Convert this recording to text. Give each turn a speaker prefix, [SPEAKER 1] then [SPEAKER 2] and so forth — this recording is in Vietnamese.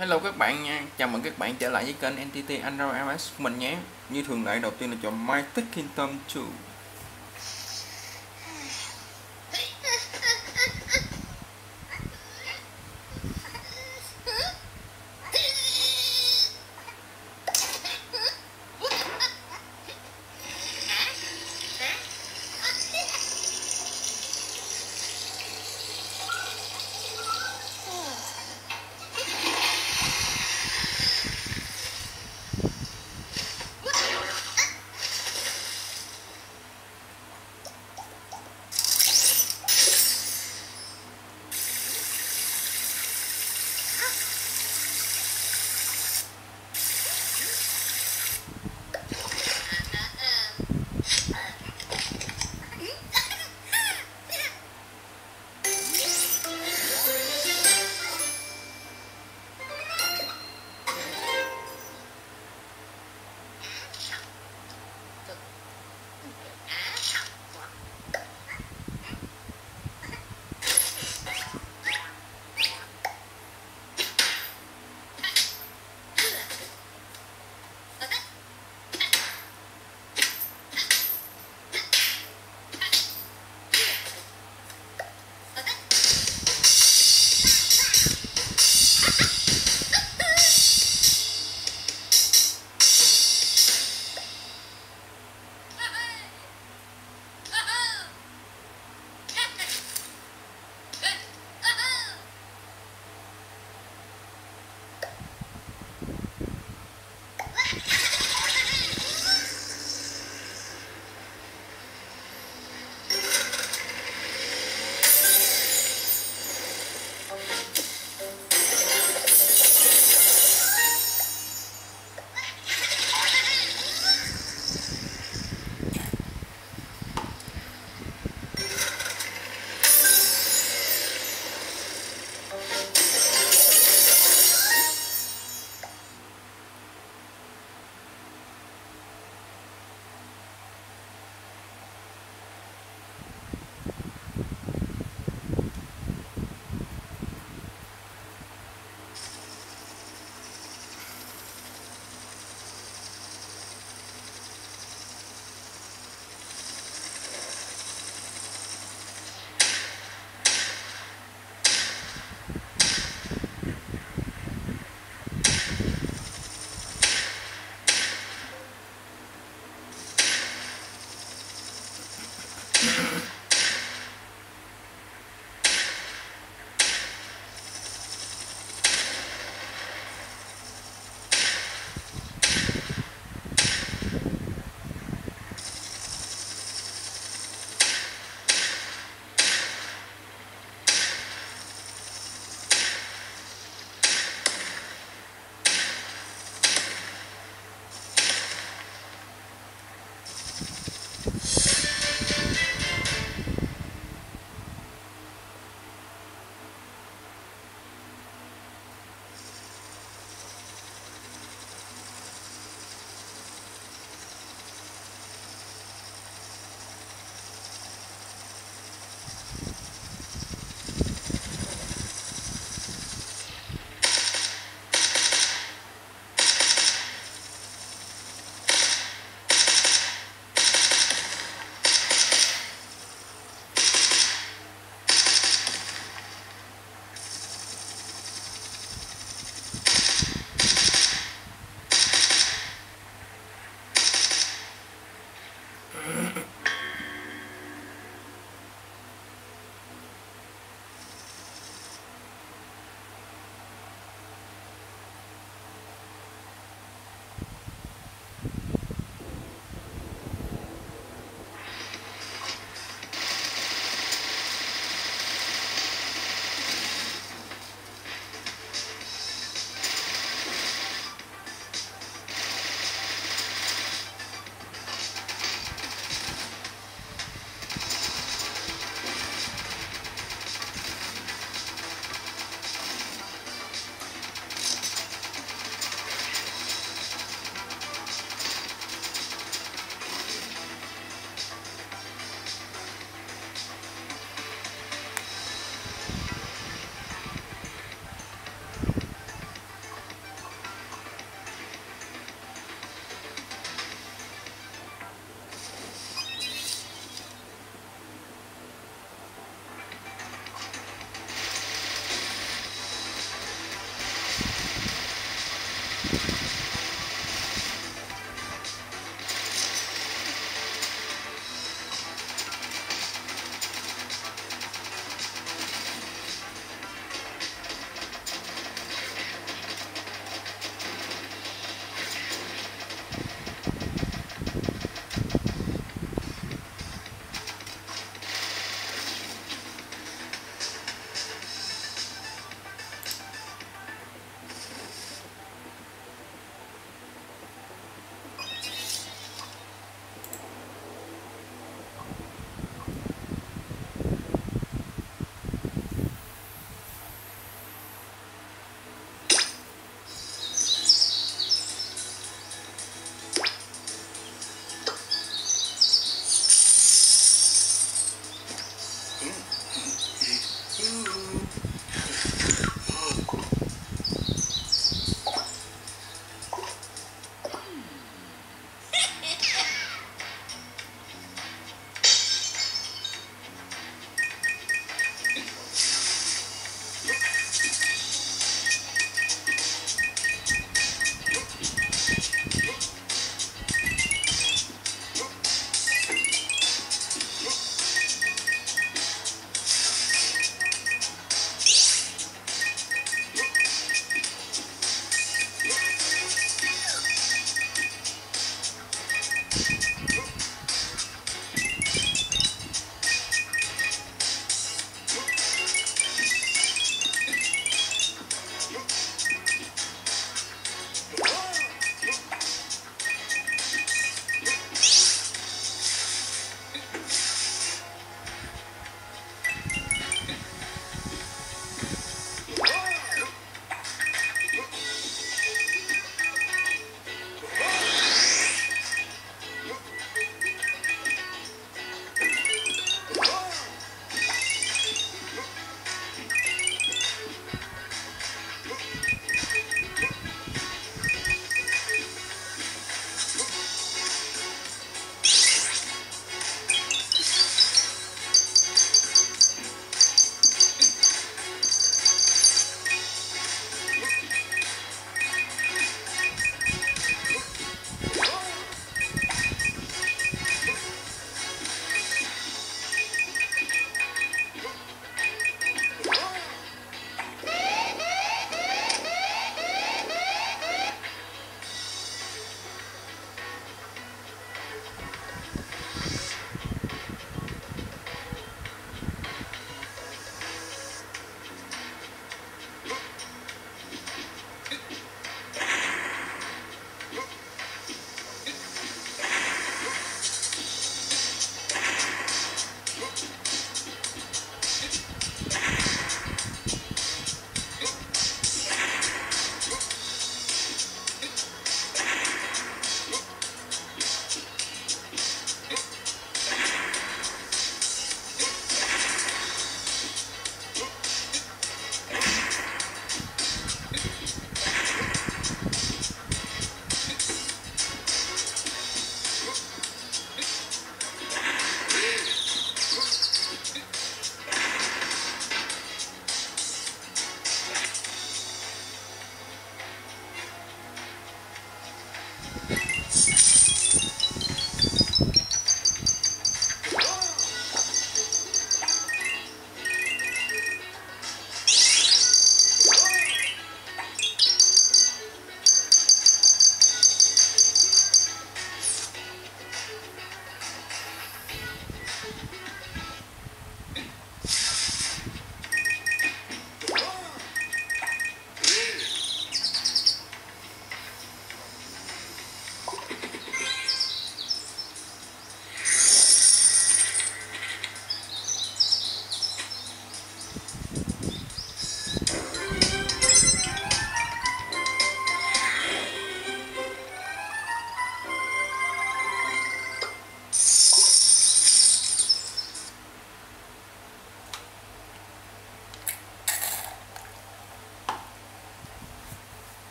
[SPEAKER 1] Hello các bạn nha, chào mừng các bạn trở lại với kênh NTT Android iOS của mình nhé. Như thường lệ đầu tiên là chọn My Tech Kingdom 2